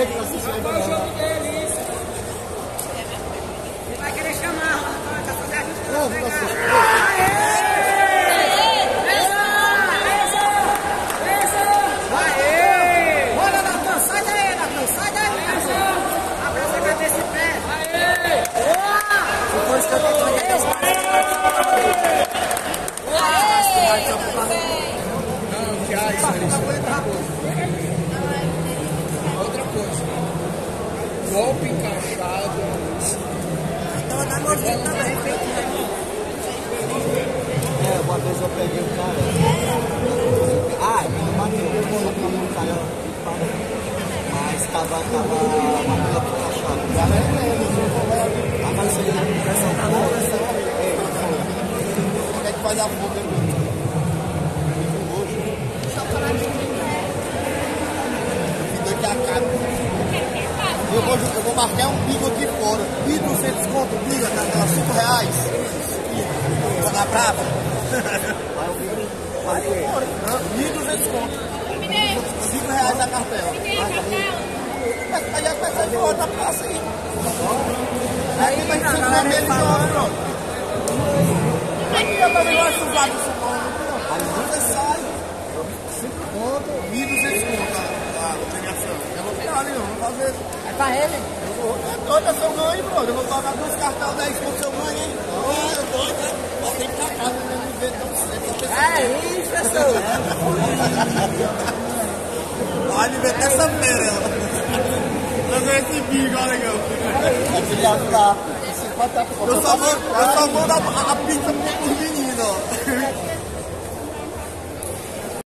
direito pra assistir. Vai o jogo dele. Ele vai querer chamar, rapaz. Tá fazendo a gente. Não, não, não. Não, que há isso, Cris. Coisa. Golpe encaixado. Então dá mordida também. É, uma vez eu peguei o cara. Ah, ele bateu, só que não caiu. Mas tava, tava uma coisa encaixada. Ah, mas isso aí é pressão pra boa. Como é que faz a fuga? Fica aqui a cara. Eu vou, eu vou marcar um bico aqui fora. 1.200 conto, biga, tá? 5 reais. Vou na brava. Vai embora. 1.200 conto. 5 reais a cartela. Mas aí a pessoa de outra praça aí. Aí vai ser um vermelho de hora, pronto. Aí eu também não acho usado isso não. Obrigação. Eu vou ficar ali, não vou fazer. É pra ele. Eu vou, é doido, é seu ganho, brother. Eu vou pagar dois cartões 10 conto seu ganho, hein? Ah, eu doido, né? Tem que pra casa? Não cedo. É isso, pessoal. Olha, vê até essa ela. Eu esse bico, olha legal. Aquele lá, 50 Eu só eu só mando a, a pizza ó.